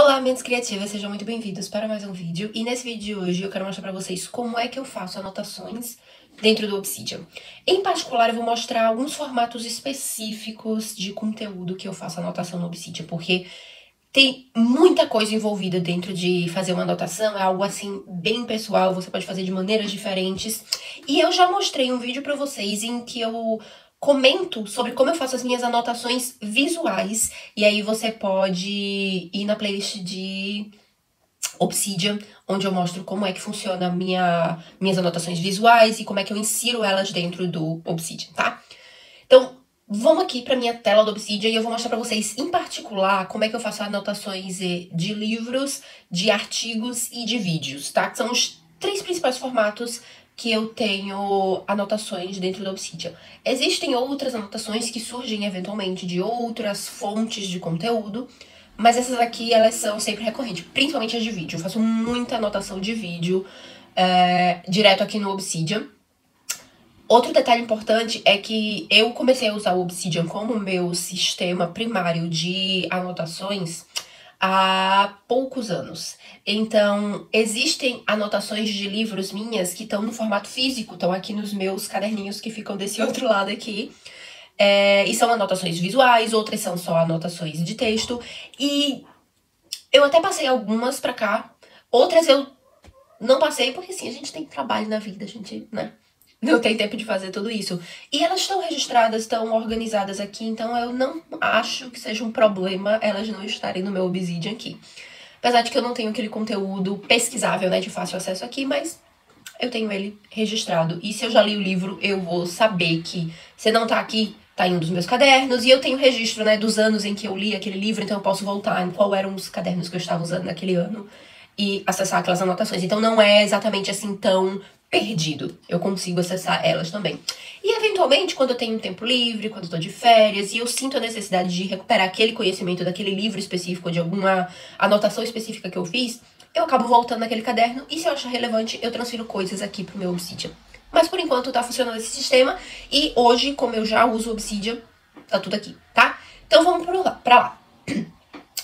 Olá, mentes criativas, sejam muito bem-vindos para mais um vídeo. E nesse vídeo de hoje eu quero mostrar para vocês como é que eu faço anotações dentro do Obsidian. Em particular, eu vou mostrar alguns formatos específicos de conteúdo que eu faço anotação no Obsidian, porque tem muita coisa envolvida dentro de fazer uma anotação, é algo assim bem pessoal, você pode fazer de maneiras diferentes. E eu já mostrei um vídeo para vocês em que eu comento sobre como eu faço as minhas anotações visuais. E aí você pode ir na playlist de Obsidian, onde eu mostro como é que funciona minha, minhas anotações visuais e como é que eu insiro elas dentro do Obsidian, tá? Então, vamos aqui para minha tela do Obsidian e eu vou mostrar para vocês, em particular, como é que eu faço anotações de livros, de artigos e de vídeos, tá? Que são os três principais formatos que eu tenho anotações dentro do Obsidian. Existem outras anotações que surgem eventualmente de outras fontes de conteúdo, mas essas aqui, elas são sempre recorrentes, principalmente as de vídeo. Eu faço muita anotação de vídeo é, direto aqui no Obsidian. Outro detalhe importante é que eu comecei a usar o Obsidian como meu sistema primário de anotações há poucos anos. Então, existem anotações de livros minhas que estão no formato físico, estão aqui nos meus caderninhos que ficam desse outro lado aqui. É, e são anotações visuais, outras são só anotações de texto. E eu até passei algumas pra cá, outras eu não passei, porque assim, a gente tem trabalho na vida, a gente, né? Não tem tempo de fazer tudo isso. E elas estão registradas, estão organizadas aqui, então eu não acho que seja um problema elas não estarem no meu Obsidian aqui. Apesar de que eu não tenho aquele conteúdo pesquisável, né, de fácil acesso aqui, mas eu tenho ele registrado. E se eu já li o livro, eu vou saber que se não tá aqui, tá em um dos meus cadernos. E eu tenho registro, né, dos anos em que eu li aquele livro, então eu posso voltar em qual eram os cadernos que eu estava usando naquele ano e acessar aquelas anotações. Então não é exatamente assim tão perdido. Eu consigo acessar elas também. E eventualmente, quando eu tenho um tempo livre, quando eu tô de férias e eu sinto a necessidade de recuperar aquele conhecimento daquele livro específico, de alguma anotação específica que eu fiz, eu acabo voltando naquele caderno e se eu achar relevante, eu transfiro coisas aqui pro meu Obsidian. Mas por enquanto tá funcionando esse sistema e hoje, como eu já uso Obsidian, tá tudo aqui, tá? Então vamos pra lá. Pra lá.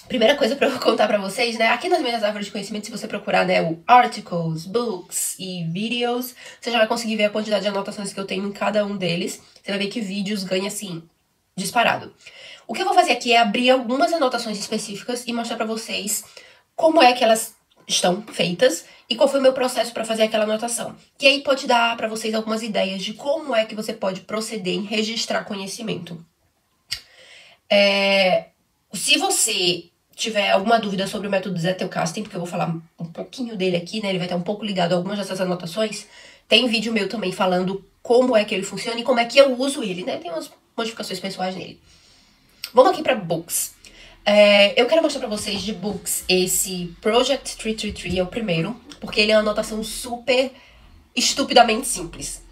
Primeira coisa para eu contar para vocês, né? Aqui nas minhas árvores de conhecimento, se você procurar, né, o articles, books e videos, você já vai conseguir ver a quantidade de anotações que eu tenho em cada um deles. Você vai ver que vídeos ganha assim, disparado. O que eu vou fazer aqui é abrir algumas anotações específicas e mostrar para vocês como é que elas estão feitas e qual foi o meu processo para fazer aquela anotação. Que aí pode dar para vocês algumas ideias de como é que você pode proceder em registrar conhecimento. É, se você tiver alguma dúvida sobre o método Zettelkasten, porque eu vou falar um pouquinho dele aqui, né? Ele vai estar um pouco ligado a algumas dessas anotações. Tem vídeo meu também falando como é que ele funciona e como é que eu uso ele, né? Tem umas modificações pessoais nele. Vamos aqui para Books. É, eu quero mostrar para vocês de Books esse Project 333, é o primeiro, porque ele é uma anotação super estupidamente simples.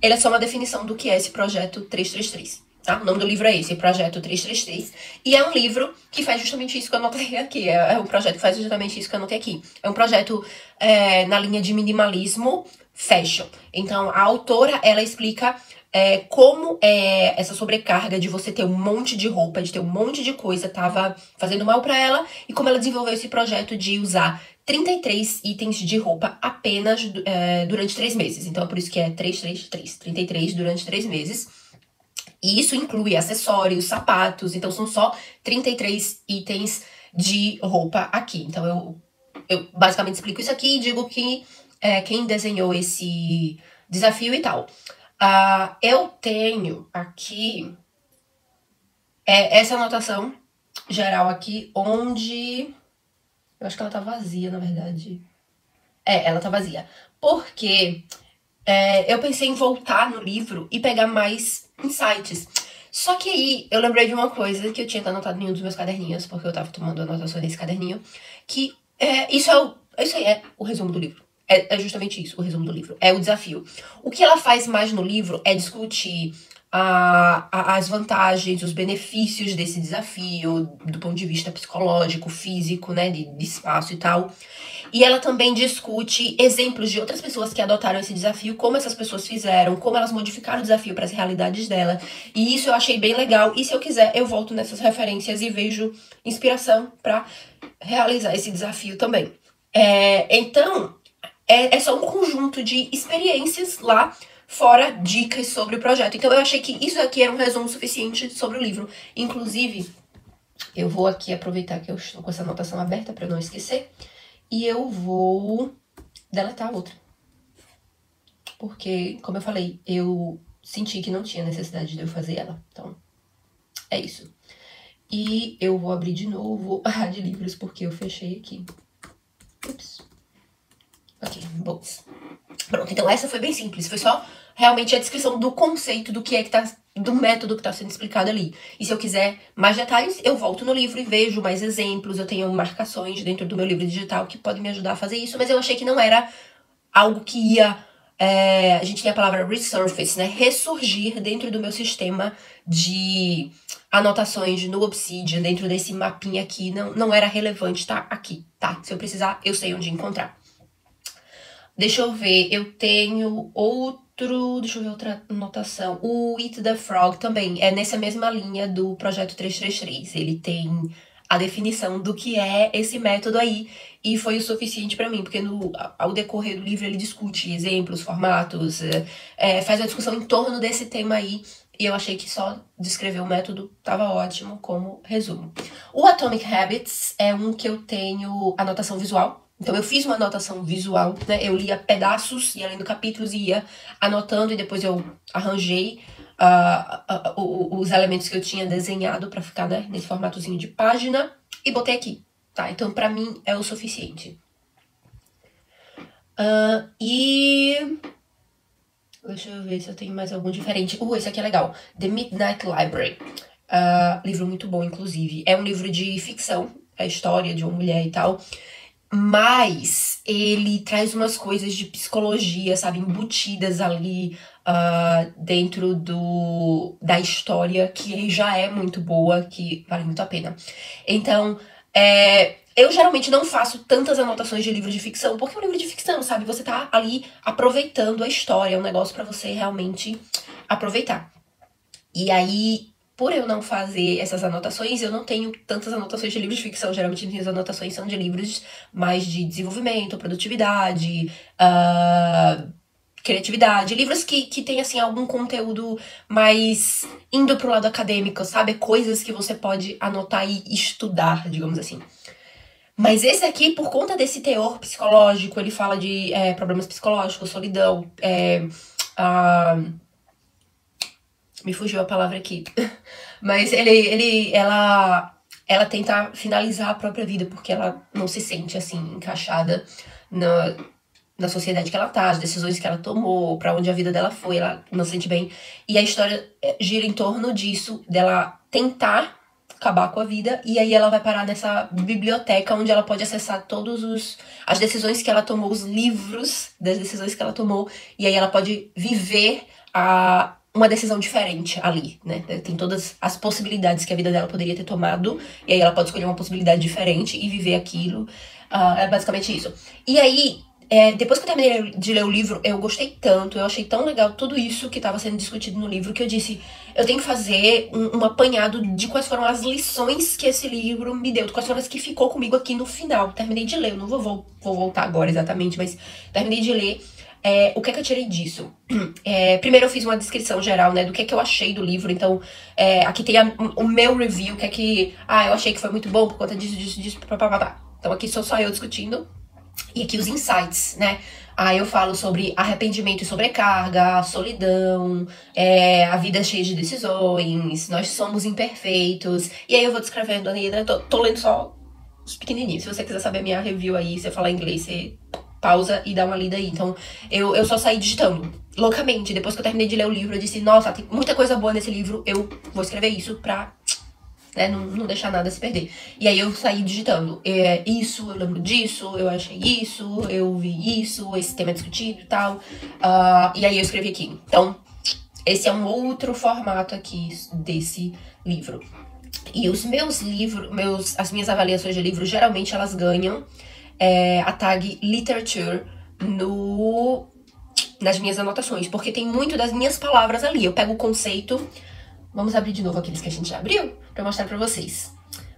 Ele é só uma definição do que é esse projeto 333. Tá? O nome do livro é esse, Projeto 333. E é um livro que faz justamente isso que eu anotei aqui. É, é um projeto que faz justamente isso que eu anotei aqui. É um projeto é, na linha de minimalismo fashion. Então, a autora, ela explica é, como é, essa sobrecarga de você ter um monte de roupa, de ter um monte de coisa, tava fazendo mal para ela. E como ela desenvolveu esse projeto de usar 33 itens de roupa apenas é, durante três meses. Então, é por isso que é 333. 33 durante três meses. E isso inclui acessórios, sapatos, então são só 33 itens de roupa aqui. Então eu, eu basicamente explico isso aqui e digo que é, quem desenhou esse desafio e tal. Uh, eu tenho aqui é, essa anotação geral aqui, onde. Eu acho que ela tá vazia, na verdade. É, ela tá vazia. Porque é, eu pensei em voltar no livro e pegar mais insights. Só que aí eu lembrei de uma coisa que eu tinha anotado em um dos meus caderninhos, porque eu tava tomando anotações nesse caderninho, que é, isso, é o, isso aí é o resumo do livro. É, é justamente isso, o resumo do livro. É o desafio. O que ela faz mais no livro é discutir a, a, as vantagens, os benefícios desse desafio, do ponto de vista psicológico, físico, né, de, de espaço e tal. E ela também discute exemplos de outras pessoas que adotaram esse desafio, como essas pessoas fizeram, como elas modificaram o desafio para as realidades dela. E isso eu achei bem legal. E se eu quiser, eu volto nessas referências e vejo inspiração para realizar esse desafio também. É, então, é, é só um conjunto de experiências lá, fora dicas sobre o projeto. Então, eu achei que isso aqui era um resumo suficiente sobre o livro. Inclusive, eu vou aqui aproveitar que eu estou com essa anotação aberta para não esquecer. E eu vou deletar a outra. Porque, como eu falei, eu senti que não tinha necessidade de eu fazer ela. Então, é isso. E eu vou abrir de novo a de livros porque eu fechei aqui. Ups. Ok, bons. Pronto, então essa foi bem simples. Foi só realmente a descrição do conceito do que é que tá. do método que tá sendo explicado ali. E se eu quiser mais detalhes, eu volto no livro e vejo mais exemplos. Eu tenho marcações dentro do meu livro digital que podem me ajudar a fazer isso, mas eu achei que não era algo que ia. É, a gente tem a palavra resurface, né? Ressurgir dentro do meu sistema de anotações no Obsidian, dentro desse mapinha aqui. Não, não era relevante tá aqui, tá? Se eu precisar, eu sei onde encontrar. Deixa eu ver, eu tenho outro. Deixa eu ver outra anotação. O Eat the Frog também é nessa mesma linha do projeto 333. Ele tem a definição do que é esse método aí e foi o suficiente para mim, porque no, ao decorrer do livro ele discute exemplos, formatos, é, faz a discussão em torno desse tema aí e eu achei que só descrever o método estava ótimo como resumo. O Atomic Habits é um que eu tenho anotação visual, então eu fiz uma anotação visual, né? Eu lia pedaços, ia lendo capítulos e ia anotando e depois eu arranjei uh, uh, uh, os elementos que eu tinha desenhado para ficar né, nesse formatozinho de página e botei aqui, tá? Então para mim é o suficiente. e deixa eu ver se eu tenho mais algum diferente. Uh, esse aqui é legal. The Midnight Library. livro muito bom, inclusive. É um livro de ficção, é a história de uma mulher e tal mas ele traz umas coisas de psicologia, sabe, embutidas ali uh, dentro do da história que já é muito boa, que vale muito a pena. Então, é, eu geralmente não faço tantas anotações de livro de ficção, porque é um livro de ficção, sabe? Você tá ali aproveitando a história, é um negócio para você realmente aproveitar. E aí por eu não fazer essas anotações, eu não tenho tantas anotações de livros de ficção. Geralmente minhas anotações são de livros mais de desenvolvimento, produtividade, uh, criatividade. Livros que, que tem, assim, algum conteúdo mais indo pro lado acadêmico, sabe? Coisas que você pode anotar e estudar, digamos assim. Mas esse aqui, por conta desse teor psicológico, ele fala de é, problemas psicológicos, solidão, é, uh, me fugiu a palavra aqui. Mas ele, ele, ela, ela tenta finalizar a própria vida porque ela não se sente assim encaixada na, na sociedade que ela tá, as decisões que ela tomou, para onde a vida dela foi, ela não se sente bem. E a história eh, gira em torno disso, dela tentar acabar com a vida e aí ela vai parar nessa biblioteca onde ela pode acessar todos os as decisões que ela tomou, os livros das decisões que ela tomou e aí ela pode viver a uma decisão diferente ali, né? Tem todas as possibilidades que a vida dela poderia ter tomado, e aí ela pode escolher uma possibilidade diferente e viver aquilo. Uh, é basicamente isso. E aí, é, depois que eu terminei de ler o livro, eu gostei tanto, eu achei tão legal tudo isso que estava sendo discutido no livro, que eu disse, eu tenho que fazer um, um, apanhado de quais foram as lições que esse livro me deu, quais foram as que ficou comigo aqui no final. Terminei de ler, eu não vou, vou, vou voltar agora exatamente, mas terminei de ler. É, o que é que eu tirei disso? É, primeiro eu fiz uma descrição geral, né, do que é que eu achei do livro. Então, é, aqui tem a, o meu review, que é que, ah, eu achei que foi muito bom por conta disso, disso, disso, papapá. Então aqui sou só eu discutindo. E aqui os insights, né? Aí eu falo sobre arrependimento e sobrecarga, solidão, é, a vida cheia de decisões, nós somos imperfeitos. E aí eu vou descrevendo ali, né? Tô, tô lendo só os pequenininhos. Se você quiser saber minha review aí, se eu falar inglês, você pausa e dá uma lida aí. Então, eu, eu só saí digitando loucamente. Depois que eu terminei de ler o livro, eu disse, nossa, tem muita coisa boa nesse livro, eu vou escrever isso pra né, não, não deixar nada se perder. E aí eu saí digitando. É, isso, eu lembro disso, eu achei isso, eu vi isso, esse tema é discutido e tal. Uh, e aí eu escrevi aqui. Então, esse é um outro formato aqui desse livro. E os meus livros, meus, as minhas avaliações de livro, geralmente elas ganham é, a tag literature no nas minhas anotações, porque tem muito das minhas palavras ali. Eu pego o conceito. Vamos abrir de novo aqueles que a gente já abriu para mostrar para vocês.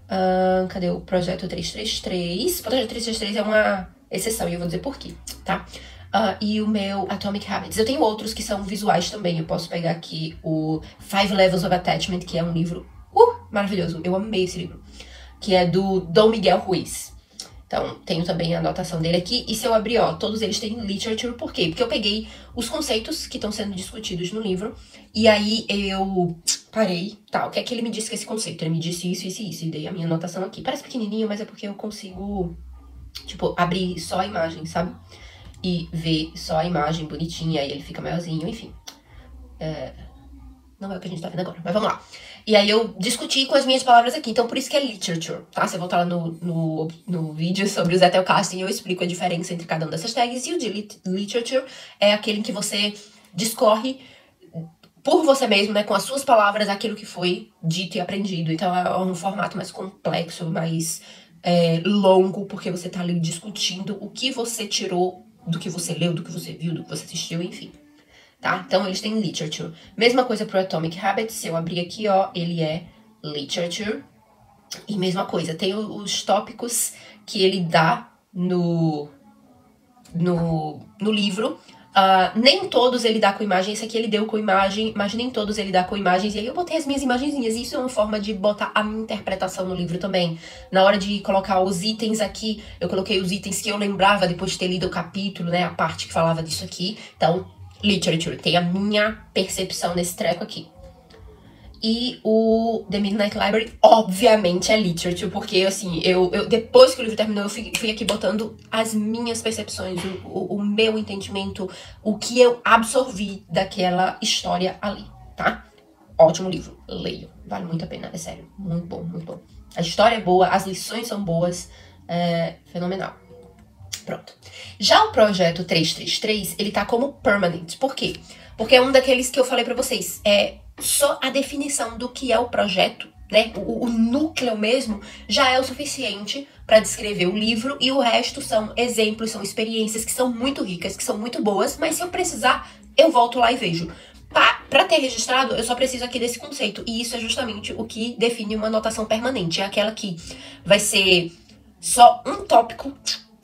Uh, cadê o projeto 333? O projeto 333 é uma exceção e eu vou dizer por quê, tá? Uh, e o meu Atomic Habits. Eu tenho outros que são visuais também. Eu posso pegar aqui o Five Levels of Attachment, que é um livro uh, maravilhoso. Eu amei esse livro. Que é do Dom Miguel Ruiz. Então, tenho também a anotação dele aqui. E se eu abrir, ó, todos eles têm literature, por quê? Porque eu peguei os conceitos que estão sendo discutidos no livro, e aí eu parei, tá, o que é que ele me disse que esse conceito? Ele me disse isso, isso e isso, e dei a minha anotação aqui. Parece pequenininho, mas é porque eu consigo, tipo, abrir só a imagem, sabe? E ver só a imagem bonitinha, aí ele fica maiorzinho, enfim. É... Não é o que a gente tá vendo agora, mas vamos lá. E aí eu discuti com as minhas palavras aqui. Então, por isso que é literature, tá? Você voltar lá no, no, no vídeo sobre o Zettelcasting, eu explico a diferença entre cada uma dessas tags. E o de lit literature é aquele em que você discorre por você mesmo, né? Com as suas palavras, aquilo que foi dito e aprendido. Então, é um formato mais complexo, mais é, longo, porque você tá ali discutindo o que você tirou do que você leu, do que você viu, do que você assistiu, enfim tá? Então, eles têm literature. Mesma coisa pro Atomic Habits, se eu abrir aqui, ó, ele é literature. E mesma coisa, tem os tópicos que ele dá no, no, no livro. Uh, nem todos ele dá com imagem, esse aqui ele deu com imagem, mas nem todos ele dá com imagens. E aí eu botei as minhas imagenzinhas. Isso é uma forma de botar a minha interpretação no livro também. Na hora de colocar os itens aqui, eu coloquei os itens que eu lembrava depois de ter lido o capítulo, né? A parte que falava disso aqui. Então, literature, tem a minha percepção nesse treco aqui. E o The Midnight Library, obviamente, é literature, porque, assim, eu, eu depois que o livro terminou, eu fui, fui aqui botando as minhas percepções, o, o, o, meu entendimento, o que eu absorvi daquela história ali, tá? Ótimo livro, leio, vale muito a pena, é sério, muito bom, muito bom. A história é boa, as lições são boas, é fenomenal. Pronto. Já o projeto 333, ele tá como permanent. Por quê? Porque é um daqueles que eu falei para vocês. É só a definição do que é o projeto, né? O, o núcleo mesmo já é o suficiente para descrever o livro e o resto são exemplos, são experiências que são muito ricas, que são muito boas, mas se eu precisar, eu volto lá e vejo. Para ter registrado, eu só preciso aqui desse conceito. E isso é justamente o que define uma anotação permanente. É aquela que vai ser só um tópico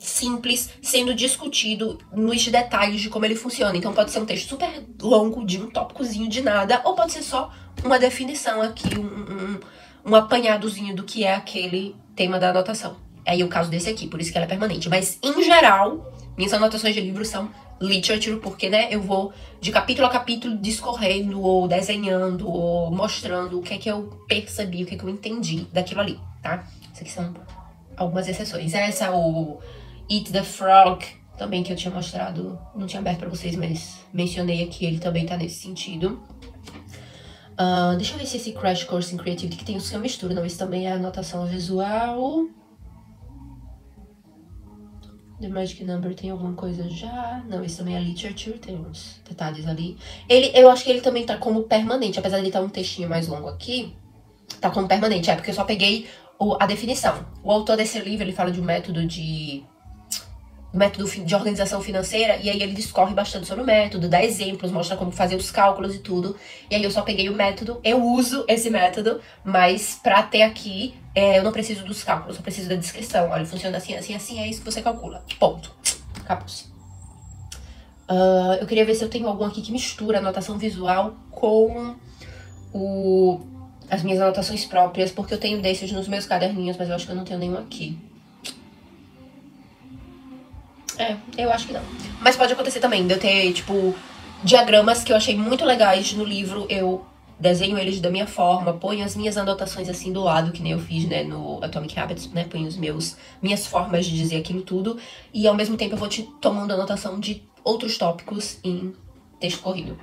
simples sendo discutido nos detalhes de como ele funciona. Então pode ser um texto super longo de um tópicozinho de nada, ou pode ser só uma definição aqui, um, um, um apanhadozinho do que é aquele tema da anotação. É aí o caso desse aqui, por isso que ela é permanente. Mas em geral, minhas anotações de livro são literature, porque né, eu vou de capítulo a capítulo discorrendo, ou desenhando, ou mostrando o que é que eu percebi, o que é que eu entendi daquilo ali, tá? Isso aqui são algumas exceções. Essa, o Eat the Frog, também que eu tinha mostrado, não tinha aberto pra vocês, mas mencionei aqui, ele também tá nesse sentido. Uh, deixa eu ver se esse Crash Course in Creativity, que tem o seu mistura, não, esse também é anotação visual. The Magic Number tem alguma coisa já? Não, esse também é Literature, tem uns detalhes ali. Ele, eu acho que ele também tá como permanente, apesar de ele estar tá um textinho mais longo aqui, tá como permanente, é porque eu só peguei o, a definição. O autor desse livro, ele fala de um método de método de organização financeira, e aí ele discorre bastante sobre o método, dá exemplos, mostra como fazer os cálculos e tudo. E aí eu só peguei o método, eu uso esse método, mas pra ter aqui, é, eu não preciso dos cálculos, eu preciso da descrição. Olha, funciona assim, assim, assim, é isso que você calcula. Ponto. Acabou-se. Uh, eu queria ver se eu tenho algum aqui que mistura anotação visual com o, as minhas anotações próprias, porque eu tenho desses nos meus caderninhos, mas eu acho que eu não tenho nenhum aqui. É, eu acho que não. Mas pode acontecer também de eu ter, tipo, diagramas que eu achei muito legais no livro. Eu desenho eles da minha forma, ponho as minhas anotações assim do lado, que nem eu fiz, né, no Atomic Habits, né, ponho os meus, minhas formas de dizer aquilo tudo, e ao mesmo tempo eu vou te tomando anotação de outros tópicos em texto corrido.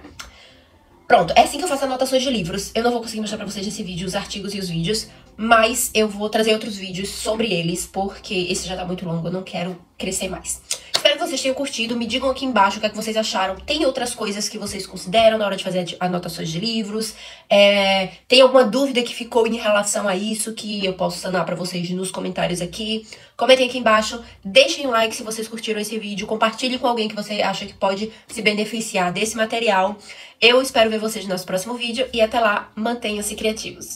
Pronto, é assim que eu faço anotações de livros. Eu não vou conseguir mostrar pra vocês nesse vídeo os artigos e os vídeos, mas eu vou trazer outros vídeos sobre eles, porque esse já tá muito longo, eu não quero crescer mais. Vocês tenham curtido. Me digam aqui embaixo o que, é que vocês acharam. Tem outras coisas que vocês consideram na hora de fazer anotações de livros? É, tem alguma dúvida que ficou em relação a isso que eu posso sanar pra vocês nos comentários aqui? Comentem aqui embaixo. Deixem um like se vocês curtiram esse vídeo. Compartilhe com alguém que você acha que pode se beneficiar desse material. Eu espero ver vocês no nosso próximo vídeo. E até lá, mantenham-se criativos.